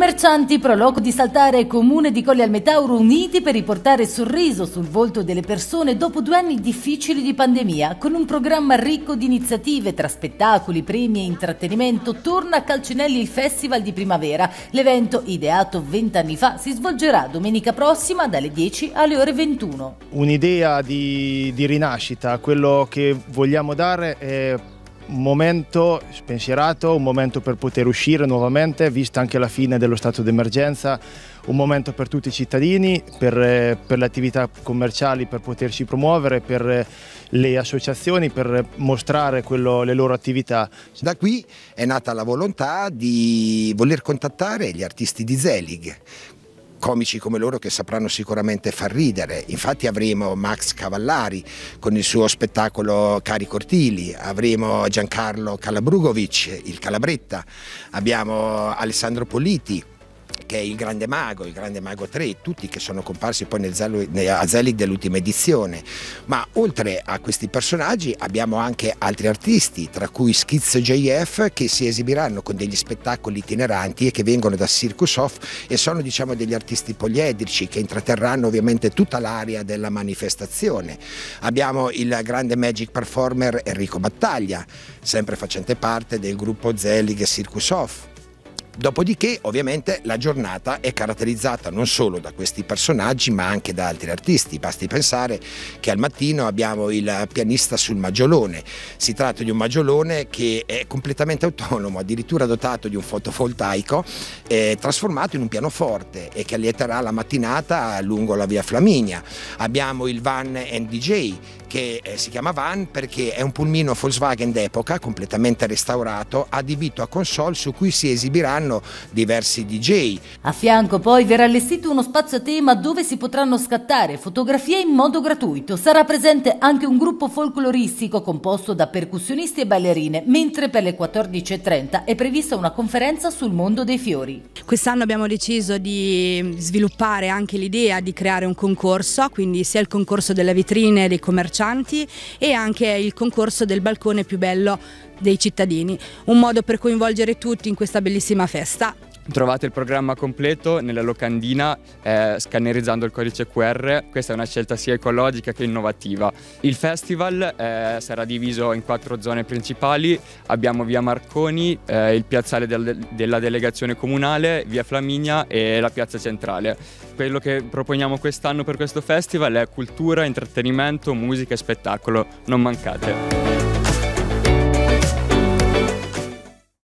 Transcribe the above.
Commercianti Proloco di Saltare e Comune di Colli al Metauro uniti per riportare sorriso sul volto delle persone dopo due anni difficili di pandemia. Con un programma ricco di iniziative tra spettacoli, premi e intrattenimento, torna a Calcinelli il Festival di Primavera. L'evento, ideato vent'anni fa, si svolgerà domenica prossima dalle 10 alle ore 21. Un'idea di, di rinascita, quello che vogliamo dare è un momento spensierato, un momento per poter uscire nuovamente, vista anche la fine dello stato d'emergenza, un momento per tutti i cittadini, per, per, le attività commerciali, per potersi promuovere, per le associazioni, per mostrare quello, le loro attività. Da qui è nata la volontà di voler contattare gli artisti di Zelig, comici come loro che sapranno sicuramente far ridere. Infatti avremo Max Cavallari con il suo spettacolo Cari Cortili, avremo Giancarlo Calabrugovic, il Calabretta, abbiamo Alessandro Politi che è il Grande Mago, il Grande Mago 3, tutti che sono comparsi poi nel Zelig dell'ultima edizione. Ma oltre a questi personaggi abbiamo anche altri artisti, tra cui Schizzo JF, che si esibiranno con degli spettacoli itineranti e che vengono da Circus Off e sono diciamo degli artisti poliedrici che intratterranno ovviamente tutta l'area della manifestazione. Abbiamo il grande magic performer Enrico Battaglia, sempre facente parte del gruppo Zelig Circus Off. Dopodiché ovviamente la giornata è caratterizzata non solo da questi personaggi ma anche da altri artisti, basti pensare che al mattino abbiamo il pianista sul maggiolone, si tratta di un maggiolone che è completamente autonomo, addirittura dotato di un fotovoltaico eh, trasformato in un pianoforte e che allieterà la mattinata lungo la via Flaminia. Abbiamo il van NDJ che eh, si chiama van perché è un pulmino Volkswagen d'epoca completamente restaurato adibito a console su cui si esibiranno diversi DJ. A fianco poi verrà allestito uno spazio a tema dove si potranno scattare fotografie in modo gratuito. Sarà presente anche un gruppo folcloristico composto da percussionisti e ballerine, mentre per le 14.30 è prevista una conferenza sul mondo dei fiori. Quest'anno abbiamo deciso di sviluppare anche l'idea di creare un concorso, quindi sia il concorso delle vetrine dei commercianti commercianti e anche il concorso del balcone più bello dei cittadini, un modo per coinvolgere tutti in questa bellissima festa. Trovate il programma completo nella locandina eh, scannerizzando il codice QR, questa è una scelta sia ecologica che innovativa. Il festival eh, sarà diviso in quattro zone principali, abbiamo via Marconi, eh, il piazzale del, della delegazione comunale, via Flaminia e la piazza centrale. Quello che proponiamo quest'anno per questo festival è cultura, intrattenimento, musica e spettacolo, non mancate.